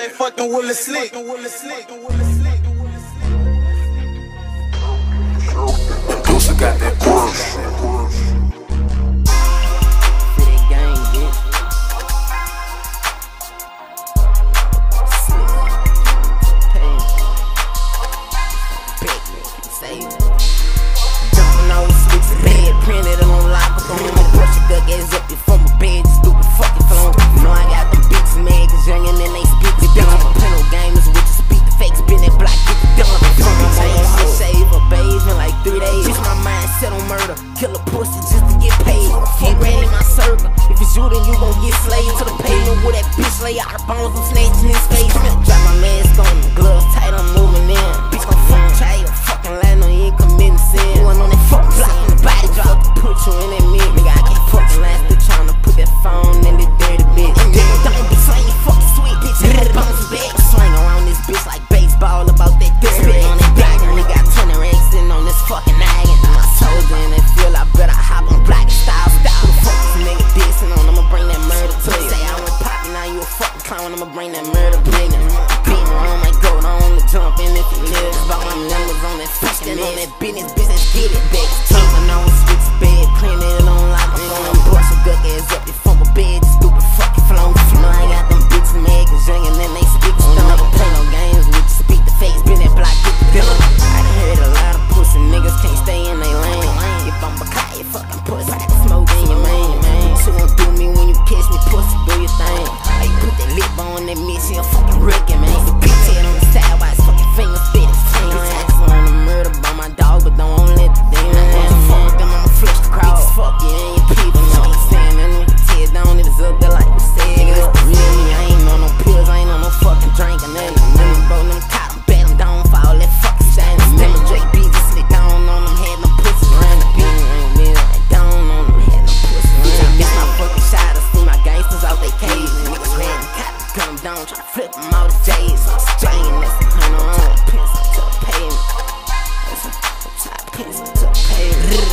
they fucking with a slick. producer got that bullshit. lay out her bones, of snakes in his face. Drop my mask on, the gloves tight, I'm moving in. Bitch, gon' fuck child, fucking line no, you, committing sin. Going on that fuck block the body drop, put you in that down, I'ma bring that murder business. Beating on my goat, I only jump in if you live. About my numbers on that fucking on that business, business, get it back. Jumping on six bed, playing it on like I'm on a brush, a duck ass up, they fumble bed, stupid fucking flow. You know I got them bitches mad, cause young and they speak. Don't never play no games We just beat the face, been that block, get the bill. I done heard a lot of pussy niggas can't stay in their lane. If I'm a cop, you fucking pussy. nowadays. Staying this hundred on the pencil to pay me. Top pencil to pay me.